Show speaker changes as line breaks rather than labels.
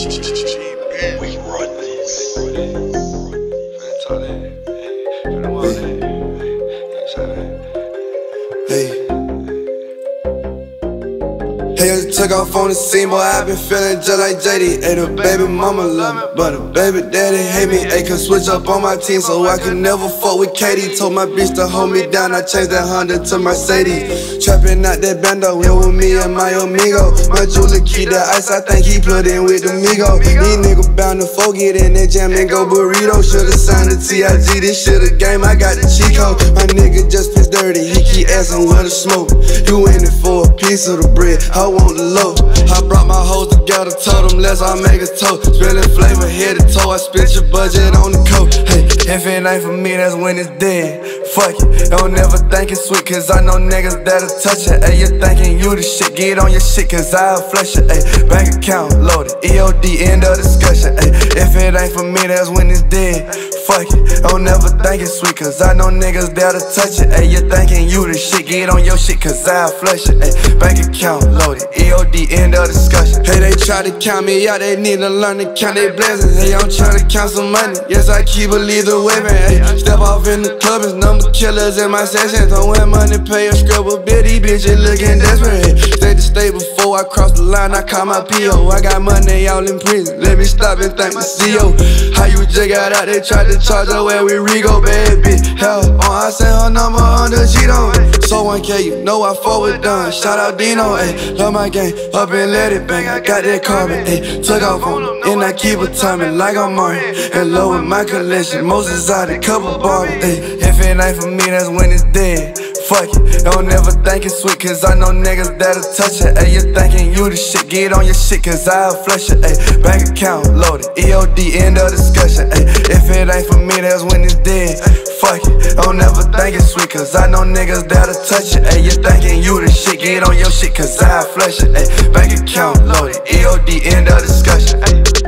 Shh,
shh, shh. I took off on the scene, boy. I been feeling just like JD. Hey, the baby mama love me, but the baby daddy hate me. Hey, can switch up on my team so I can never fuck with Katie. Told my bitch to hold me down, I changed that Honda to Mercedes. Trapping out that bando, here with me and my amigo. My jeweler keep the ice, I think he plugged in with the Migo. These niggas bound to forget in that jam and go burrito. Should've signed a TIG, this shit a game, I got the Chico. My nigga just feels dirty, he keep asking where the smoke. You in it for piece of the bread, I want the low. I brought my hoes together, told them let's all make a toast. Spilling flavor head to toe, I spent your budget on the coat. Hey, if it ain't for me, that's when it's dead. Fuck it, don't never think it's sweet, cause I know niggas that'll touch it. Hey, you're thinking you the shit, get on your shit, cause I'll flush it. Hey, bank account loaded, EOD, end of discussion. Hey, if it ain't for me, that's when it's dead. Fuck it, don't never think it's sweet, cause I know niggas that'll touch it. Hey, you're thinking you the shit, get on your shit, cause I'll flush it. Hey, bank account loaded, EOD, end of discussion. Hey, they try to count me out, they need to learn to count their blessings. Hey, I'm trying to count some money. Yes, I keep a lethal weapon. Hey, step off in the club, it's number killers in my section. Want money, pay a scrub a bit, these bitches looking desperate. To stay before I cross the line, I call my PO. I got money all in prison, let me stop and thank the CEO. How you just got out, they tried to charge her where we RICO, baby. Hell, on I sent her number on the Cheeto. So 1K, you know I forward done. Shout out Dino, ayy, love my game, up and let it bang. I got that carbon, ayy, took off on them, and I keep a timing like I'm Martin. And low in my collection, Moses out a couple bars, ayy. If it ain't for me, that's when it's dead. Fuck it, don't ever think it's sweet, cause I know niggas that'll touch it. Ayy, you thinking you the shit, get on your shit, cause I'll flush it. Ayy, bank account loaded, EOD, end of discussion. Ayy, if it ain't for me, that's when it's dead. Fuck it, don't ever think it's sweet, cause I know niggas that'll touch it. Ayy, you thinking you the shit, get on your shit, cause I'll flush it. Ayy, bank account loaded, EOD, end of discussion. Ayy.